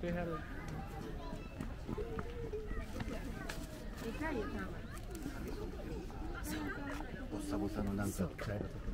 They had a. Possa usare un'altra so. Certo.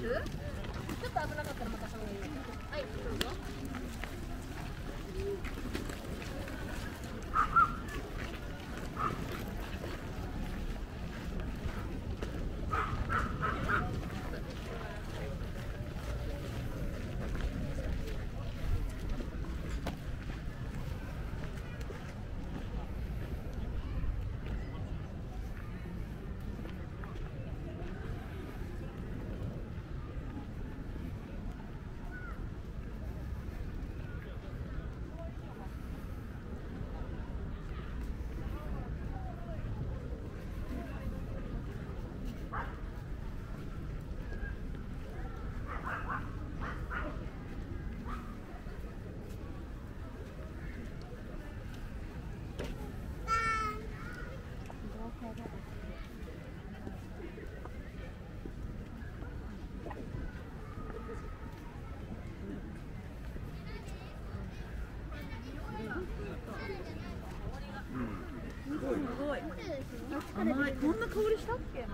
Yeah. 甘い。こんな香りしたっけ？